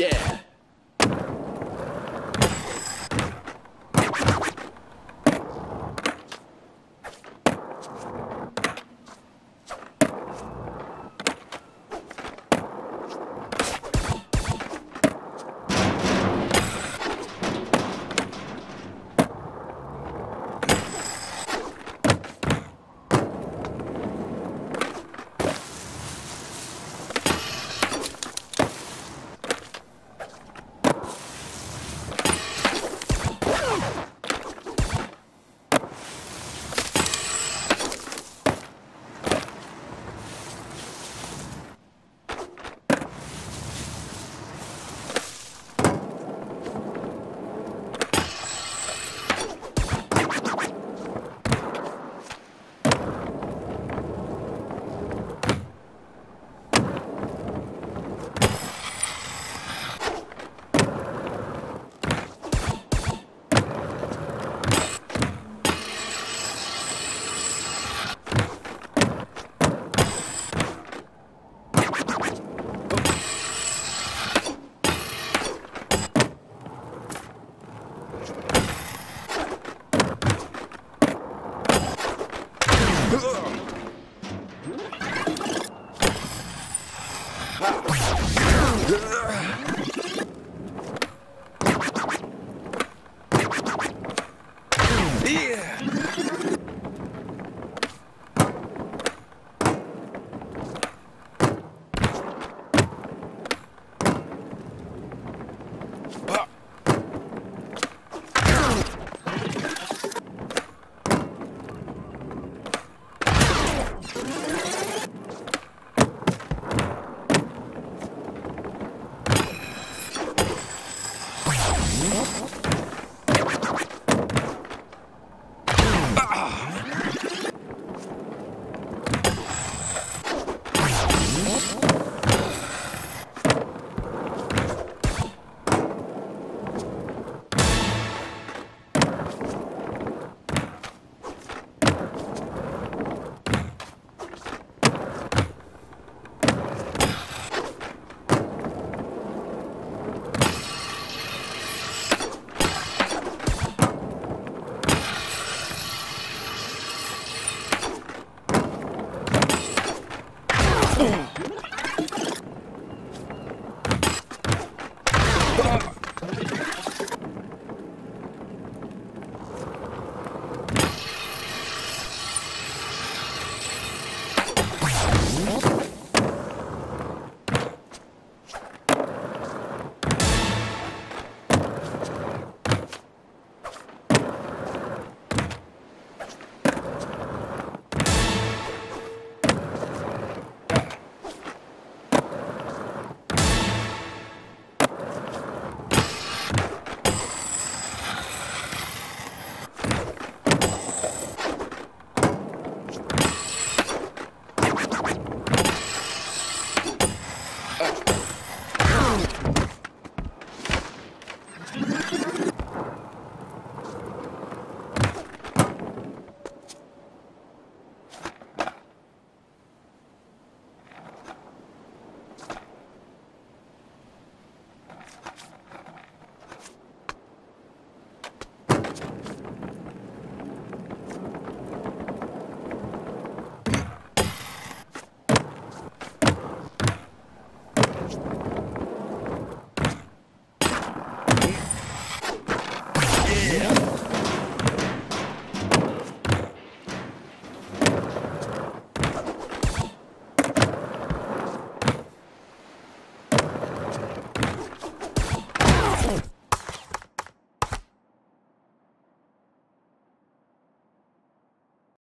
Yeah. What? Yeah.